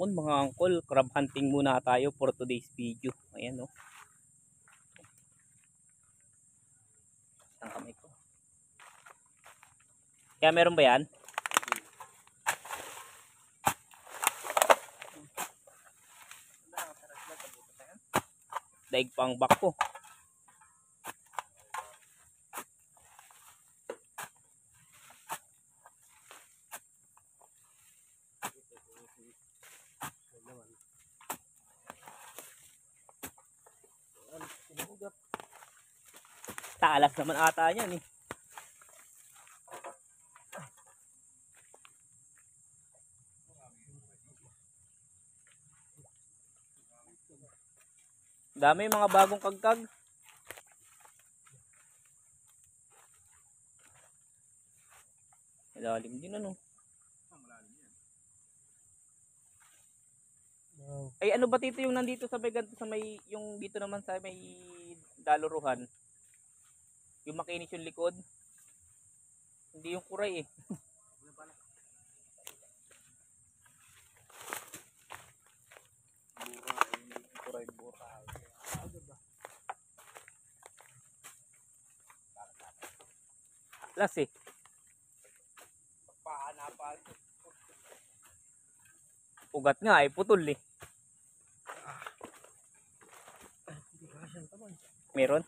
Yun mga angkol, crab hunting muna tayo for today's video. Ayan oh. Ang kamay. Kaya meron ba yan? Daig pa ang back ko. Talas naman ata yan eh. Dami mga bagong kagkag. Malalim din ano. Ay ano ba tito yung nandito sa may ganito sa may yung dito naman sa may daluruhan? Yung makinis yung likod. Hindi yung kuray eh. Kuray buray. Las eh. Pahanapan. Ugat nga ay putol eh. Kamay. Meron?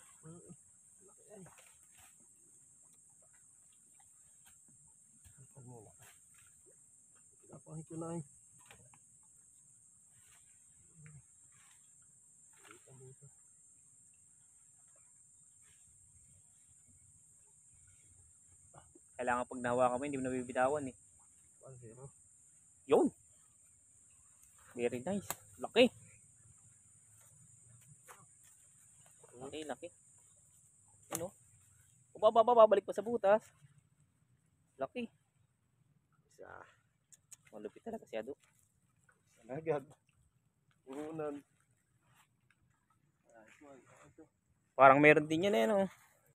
Pag muna ka. Pinapahin ko na dito. Kailangan pag nahawakan mo hindi mo nabibitawan eh. One zero. Yun. Very nice. Laki. Laki, laki. Ano? Baba, baba, balik pa sa butas. Laki. Isa. Malupit talaga si Ado. Agad. Urunan. Parang meron din yan eh, no?